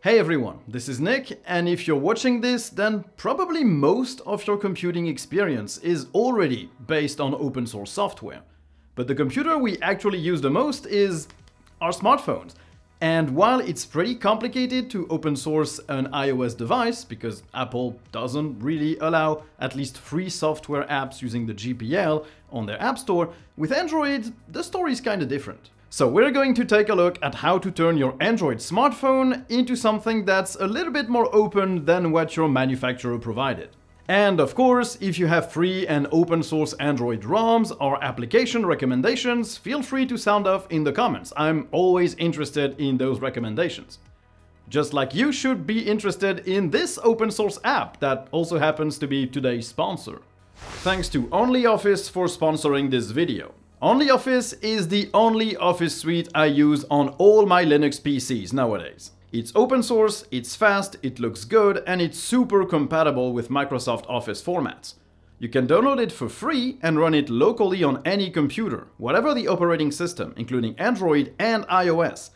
Hey everyone, this is Nick, and if you're watching this, then probably most of your computing experience is already based on open source software. But the computer we actually use the most is our smartphones. And while it's pretty complicated to open source an iOS device, because Apple doesn't really allow at least free software apps using the GPL on their App Store, with Android, the story is kinda different. So we're going to take a look at how to turn your Android smartphone into something that's a little bit more open than what your manufacturer provided. And of course, if you have free and open source Android ROMs or application recommendations, feel free to sound off in the comments. I'm always interested in those recommendations. Just like you should be interested in this open source app that also happens to be today's sponsor. Thanks to OnlyOffice for sponsoring this video. OnlyOffice is the only Office suite I use on all my Linux PCs nowadays. It's open source, it's fast, it looks good, and it's super compatible with Microsoft Office formats. You can download it for free and run it locally on any computer, whatever the operating system, including Android and iOS.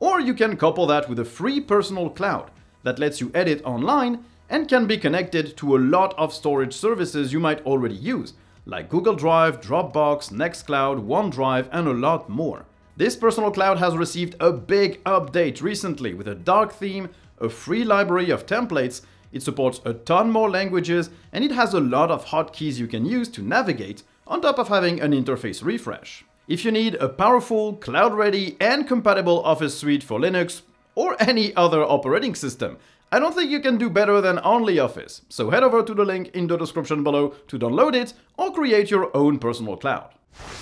Or you can couple that with a free personal cloud that lets you edit online and can be connected to a lot of storage services you might already use, like Google Drive, Dropbox, Nextcloud, OneDrive, and a lot more. This personal cloud has received a big update recently with a dark theme, a free library of templates, it supports a ton more languages, and it has a lot of hotkeys you can use to navigate, on top of having an interface refresh. If you need a powerful, cloud-ready, and compatible Office suite for Linux, or any other operating system, I don't think you can do better than OnlyOffice, so head over to the link in the description below to download it or create your own personal cloud.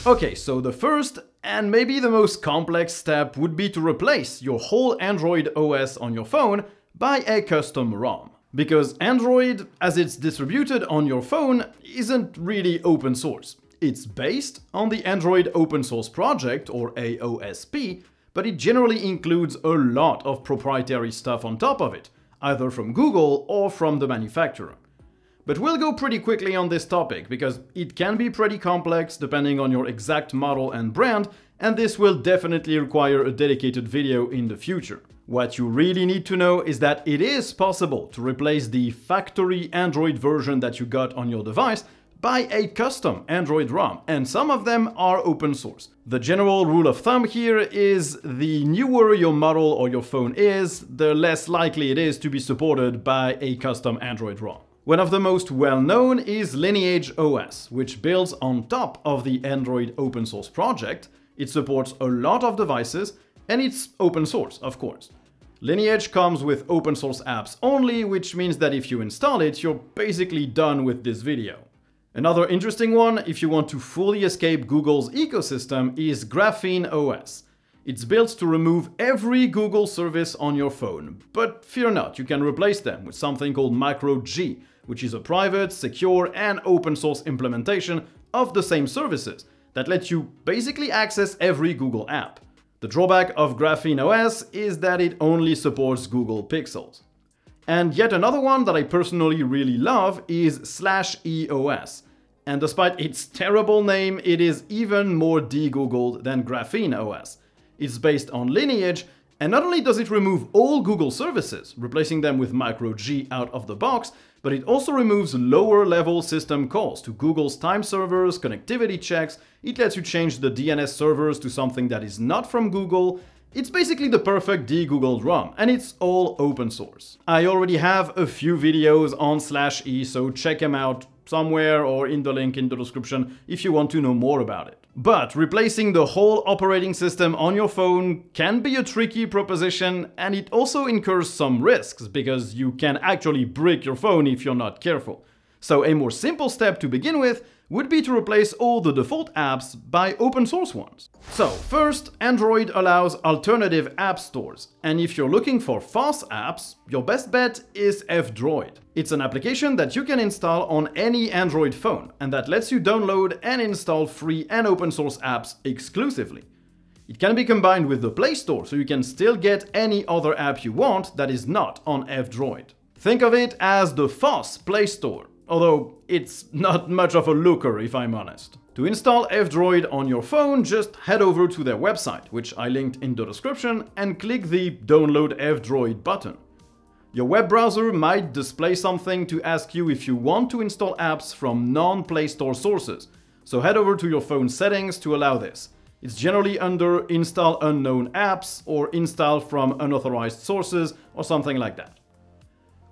Okay, so the first and maybe the most complex step would be to replace your whole Android OS on your phone by a custom ROM. Because Android, as it's distributed on your phone, isn't really open source. It's based on the Android Open Source Project, or AOSP, but it generally includes a lot of proprietary stuff on top of it, either from Google or from the manufacturer. But we'll go pretty quickly on this topic, because it can be pretty complex depending on your exact model and brand, and this will definitely require a dedicated video in the future. What you really need to know is that it is possible to replace the factory Android version that you got on your device by a custom Android ROM, and some of them are open source. The general rule of thumb here is the newer your model or your phone is, the less likely it is to be supported by a custom Android ROM. One of the most well-known is Lineage OS, which builds on top of the Android open source project. It supports a lot of devices, and it's open source, of course. Lineage comes with open source apps only, which means that if you install it, you're basically done with this video. Another interesting one, if you want to fully escape Google's ecosystem, is Graphene OS. It's built to remove every Google service on your phone, but fear not, you can replace them with something called MicroG, which is a private, secure and open source implementation of the same services that lets you basically access every Google app. The drawback of Graphene OS is that it only supports Google Pixels. And yet another one that I personally really love is slash EOS. And despite its terrible name, it is even more de-googled than Graphene OS. It's based on Lineage, and not only does it remove all Google services, replacing them with MicroG out of the box, but it also removes lower level system calls to Google's time servers, connectivity checks, it lets you change the DNS servers to something that is not from Google, it's basically the perfect de-googled ROM, and it's all open source. I already have a few videos on slash e, so check them out somewhere or in the link in the description if you want to know more about it. But replacing the whole operating system on your phone can be a tricky proposition and it also incurs some risks because you can actually break your phone if you're not careful. So a more simple step to begin with would be to replace all the default apps by open source ones. So first, Android allows alternative app stores, and if you're looking for FOSS apps, your best bet is F-Droid. It's an application that you can install on any Android phone, and that lets you download and install free and open source apps exclusively. It can be combined with the Play Store, so you can still get any other app you want that is not on F-Droid. Think of it as the FOSS Play Store, although it's not much of a looker if I'm honest. To install F-Droid on your phone, just head over to their website, which I linked in the description, and click the Download F-Droid button. Your web browser might display something to ask you if you want to install apps from non-Play Store sources, so head over to your phone settings to allow this. It's generally under Install Unknown Apps or Install from Unauthorized Sources or something like that.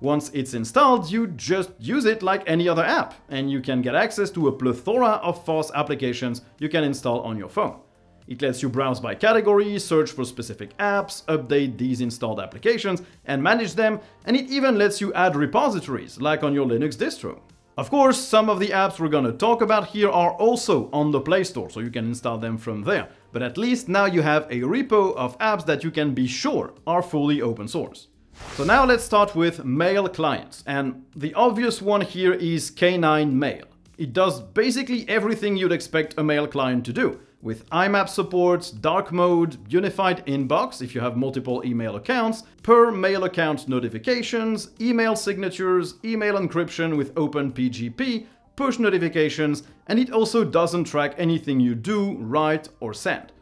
Once it's installed, you just use it like any other app, and you can get access to a plethora of FOSS applications you can install on your phone. It lets you browse by category, search for specific apps, update these installed applications, and manage them, and it even lets you add repositories, like on your Linux distro. Of course, some of the apps we're gonna talk about here are also on the Play Store, so you can install them from there. But at least now you have a repo of apps that you can be sure are fully open source. So now let's start with mail clients, and the obvious one here is K9 Mail. It does basically everything you'd expect a mail client to do, with IMAP support, dark mode, unified inbox if you have multiple email accounts, per mail account notifications, email signatures, email encryption with OpenPGP, push notifications, and it also doesn't track anything you do, write, or send.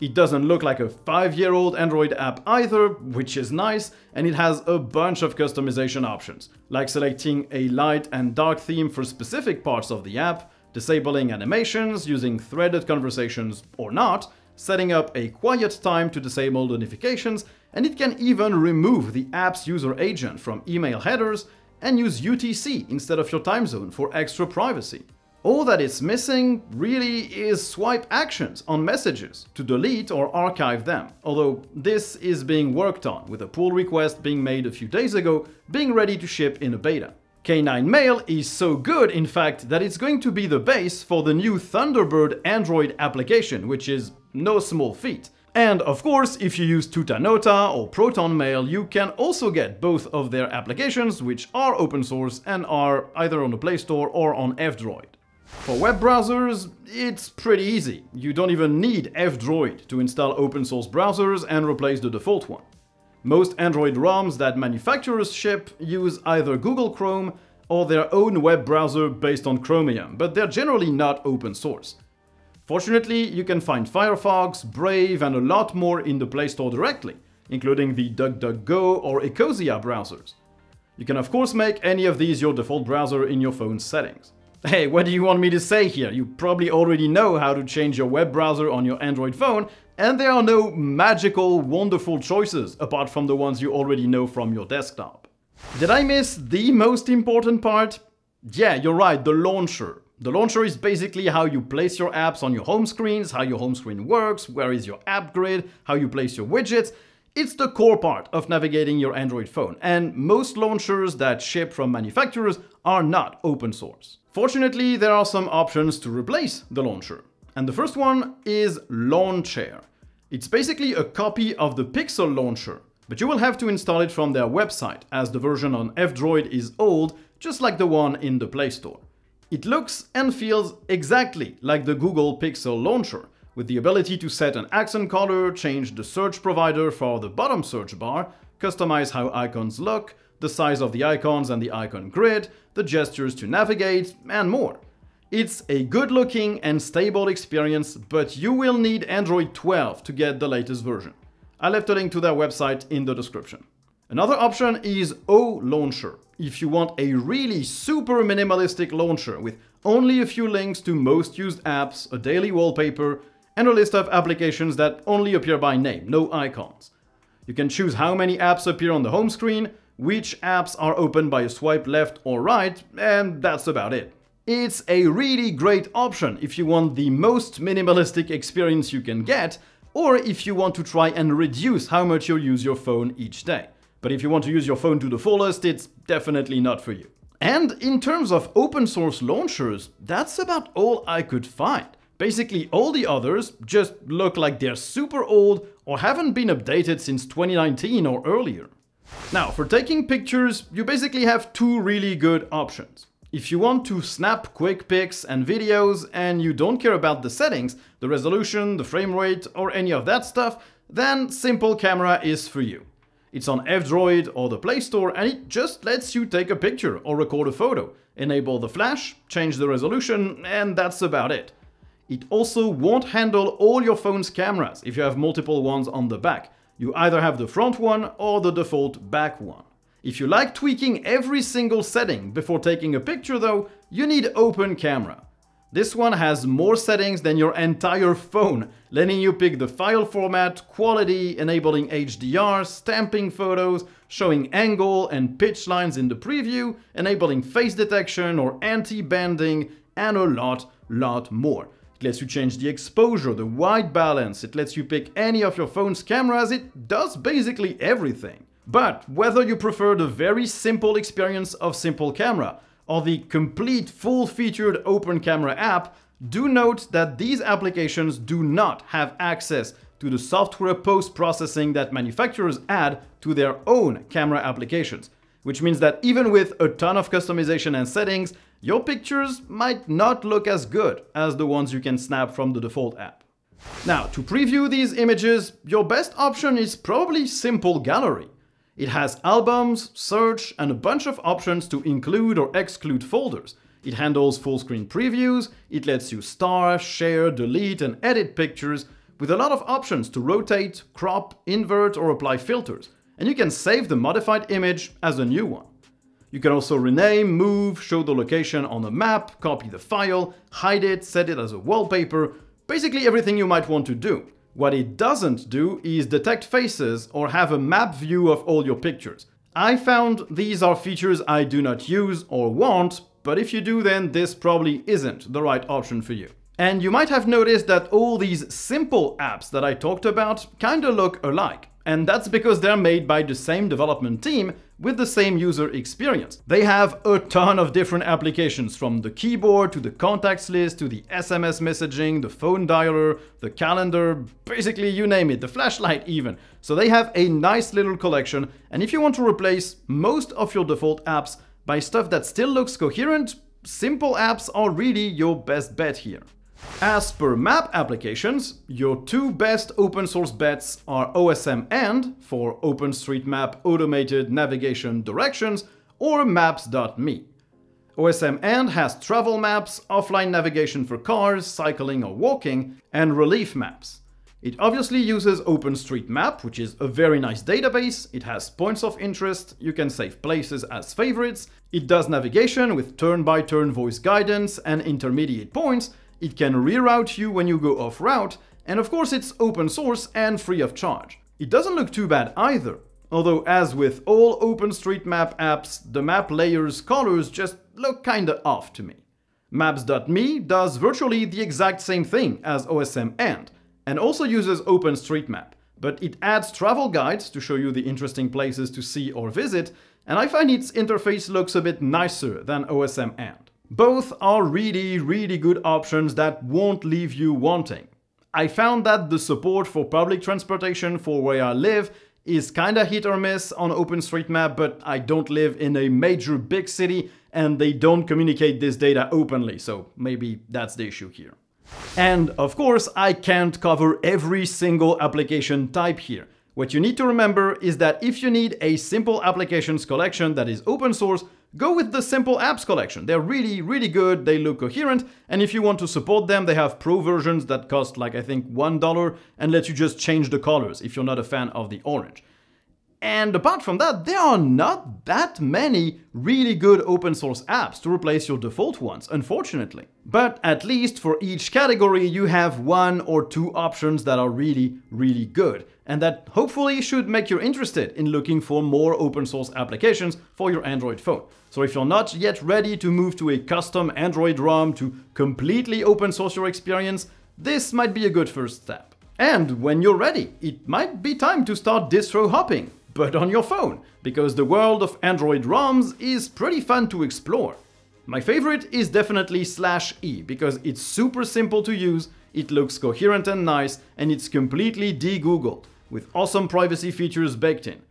It doesn't look like a 5-year-old Android app either, which is nice, and it has a bunch of customization options, like selecting a light and dark theme for specific parts of the app, disabling animations, using threaded conversations or not, setting up a quiet time to disable notifications, and it can even remove the app's user agent from email headers and use UTC instead of your time zone for extra privacy. All that is missing really is swipe actions on messages to delete or archive them, although this is being worked on with a pull request being made a few days ago being ready to ship in a beta. K9 Mail is so good in fact that it's going to be the base for the new Thunderbird Android application, which is no small feat. And of course, if you use Tutanota or Proton Mail, you can also get both of their applications, which are open source and are either on the Play Store or on F-Droid. For web browsers, it's pretty easy. You don't even need F-Droid to install open source browsers and replace the default one. Most Android ROMs that manufacturers ship use either Google Chrome or their own web browser based on Chromium, but they're generally not open source. Fortunately, you can find Firefox, Brave, and a lot more in the Play Store directly, including the DuckDuckGo or Ecosia browsers. You can of course make any of these your default browser in your phone's settings. Hey, what do you want me to say here? You probably already know how to change your web browser on your Android phone, and there are no magical, wonderful choices apart from the ones you already know from your desktop. Did I miss the most important part? Yeah, you're right, the launcher. The launcher is basically how you place your apps on your home screens, how your home screen works, where is your app grid, how you place your widgets. It's the core part of navigating your Android phone, and most launchers that ship from manufacturers are not open source. Fortunately, there are some options to replace the launcher. And the first one is Lawnchair. It's basically a copy of the Pixel launcher, but you will have to install it from their website as the version on F-Droid is old, just like the one in the Play Store. It looks and feels exactly like the Google Pixel launcher, with the ability to set an accent color, change the search provider for the bottom search bar, customize how icons look, the size of the icons and the icon grid, the gestures to navigate, and more. It's a good looking and stable experience, but you will need Android 12 to get the latest version. I left a link to their website in the description. Another option is O Launcher, if you want a really super minimalistic launcher with only a few links to most used apps, a daily wallpaper, and a list of applications that only appear by name, no icons. You can choose how many apps appear on the home screen, which apps are opened by a swipe left or right, and that's about it. It's a really great option if you want the most minimalistic experience you can get, or if you want to try and reduce how much you'll use your phone each day. But if you want to use your phone to the fullest, it's definitely not for you. And in terms of open source launchers, that's about all I could find. Basically, all the others just look like they're super old or haven't been updated since 2019 or earlier. Now, for taking pictures, you basically have two really good options. If you want to snap quick pics and videos and you don't care about the settings, the resolution, the frame rate, or any of that stuff, then Simple Camera is for you. It's on F-Droid or the Play Store and it just lets you take a picture or record a photo, enable the flash, change the resolution, and that's about it. It also won't handle all your phone's cameras if you have multiple ones on the back. You either have the front one or the default back one. If you like tweaking every single setting before taking a picture though, you need Open Camera. This one has more settings than your entire phone, letting you pick the file format, quality, enabling HDR, stamping photos, showing angle and pitch lines in the preview, enabling face detection or anti-banding, and a lot, lot more. It lets you change the exposure, the white balance, it lets you pick any of your phone's cameras, it does basically everything. But whether you prefer the very simple experience of Simple Camera, or the complete full-featured Open Camera app, do note that these applications do not have access to the software post-processing that manufacturers add to their own camera applications, which means that even with a ton of customization and settings, your pictures might not look as good as the ones you can snap from the default app. Now, to preview these images, your best option is probably Simple Gallery. It has albums, search, and a bunch of options to include or exclude folders. It handles full screen previews, it lets you star, share, delete, and edit pictures, with a lot of options to rotate, crop, invert, or apply filters. And you can save the modified image as a new one. You can also rename, move, show the location on a map, copy the file, hide it, set it as a wallpaper, basically everything you might want to do. What it doesn't do is detect faces or have a map view of all your pictures. I found these are features I do not use or want, but if you do then this probably isn't the right option for you. And you might have noticed that all these simple apps that I talked about kinda look alike. And that's because they're made by the same development team with the same user experience. They have a ton of different applications from the keyboard to the contacts list to the SMS messaging, the phone dialer, the calendar, basically you name it, the flashlight even. So they have a nice little collection and if you want to replace most of your default apps by stuff that still looks coherent, simple apps are really your best bet here. As per map applications, your two best open source bets are OsmAnd for OpenStreetMap automated navigation directions or Maps.me. OsmAnd has travel maps, offline navigation for cars, cycling or walking, and relief maps. It obviously uses OpenStreetMap, which is a very nice database, it has points of interest, you can save places as favorites, it does navigation with turn-by-turn -turn voice guidance and intermediate points, it can reroute you when you go off route, and of course it's open source and free of charge. It doesn't look too bad either, although as with all OpenStreetMap apps, the map layer's colors just look kinda off to me. Maps.me does virtually the exact same thing as OsmAnd, and also uses OpenStreetMap, but it adds travel guides to show you the interesting places to see or visit, and I find its interface looks a bit nicer than OsmAnd. Both are really, really good options that won't leave you wanting. I found that the support for public transportation for where I live is kinda hit or miss on OpenStreetMap, but I don't live in a major big city and they don't communicate this data openly, so maybe that's the issue here. And of course, I can't cover every single application type here. What you need to remember is that if you need a simple applications collection that is open source, Go with the Simple Apps collection. They're really, really good, they look coherent, and if you want to support them, they have pro versions that cost like I think $1 and let you just change the colors if you're not a fan of the orange. And apart from that, there are not that many really good open source apps to replace your default ones, unfortunately. But at least for each category, you have one or two options that are really, really good. And that hopefully should make you interested in looking for more open source applications for your Android phone. So if you're not yet ready to move to a custom Android ROM to completely open source your experience, this might be a good first step. And when you're ready, it might be time to start distro hopping but on your phone, because the world of Android ROMs is pretty fun to explore. My favorite is definitely Slash E, because it's super simple to use, it looks coherent and nice, and it's completely de-googled, with awesome privacy features baked in.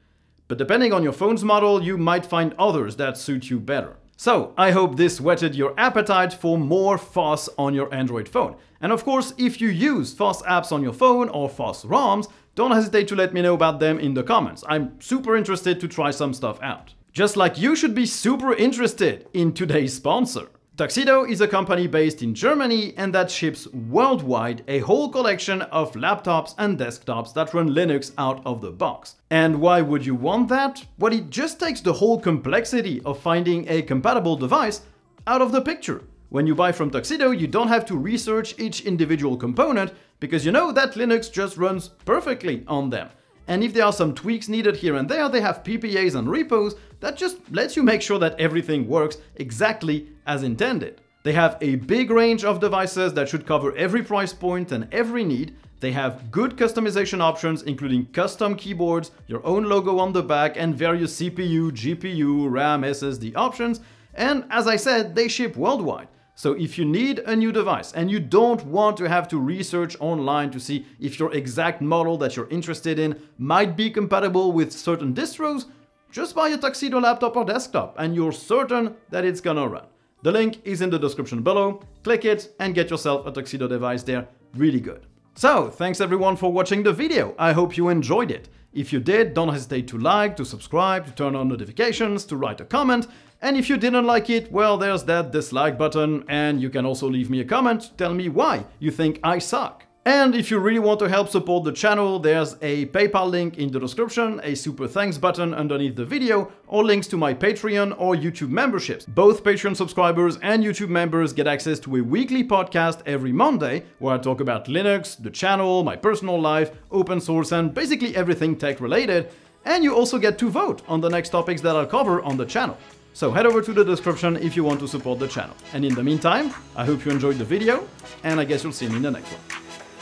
But depending on your phone's model, you might find others that suit you better. So, I hope this whetted your appetite for more FOSS on your Android phone. And of course, if you use FOSS apps on your phone or FOSS ROMs, don't hesitate to let me know about them in the comments. I'm super interested to try some stuff out. Just like you should be super interested in today's sponsor. Tuxedo is a company based in Germany and that ships worldwide a whole collection of laptops and desktops that run Linux out of the box. And why would you want that? Well, it just takes the whole complexity of finding a compatible device out of the picture. When you buy from Tuxedo, you don't have to research each individual component because you know that Linux just runs perfectly on them. And if there are some tweaks needed here and there, they have PPAs and repos that just lets you make sure that everything works exactly as intended. They have a big range of devices that should cover every price point and every need. They have good customization options, including custom keyboards, your own logo on the back, and various CPU, GPU, RAM, SSD options. And as I said, they ship worldwide. So if you need a new device and you don't want to have to research online to see if your exact model that you're interested in might be compatible with certain distros, just buy a Tuxedo laptop or desktop and you're certain that it's gonna run. The link is in the description below, click it and get yourself a Tuxedo device there, really good. So, thanks everyone for watching the video, I hope you enjoyed it. If you did, don't hesitate to like, to subscribe, to turn on notifications, to write a comment, and if you didn't like it, well, there's that dislike button, and you can also leave me a comment, tell me why you think I suck. And if you really want to help support the channel, there's a PayPal link in the description, a super thanks button underneath the video, or links to my Patreon or YouTube memberships. Both Patreon subscribers and YouTube members get access to a weekly podcast every Monday, where I talk about Linux, the channel, my personal life, open source, and basically everything tech related. And you also get to vote on the next topics that I'll cover on the channel. So head over to the description if you want to support the channel. And in the meantime, I hope you enjoyed the video, and I guess you'll see me in the next one.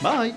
Bye!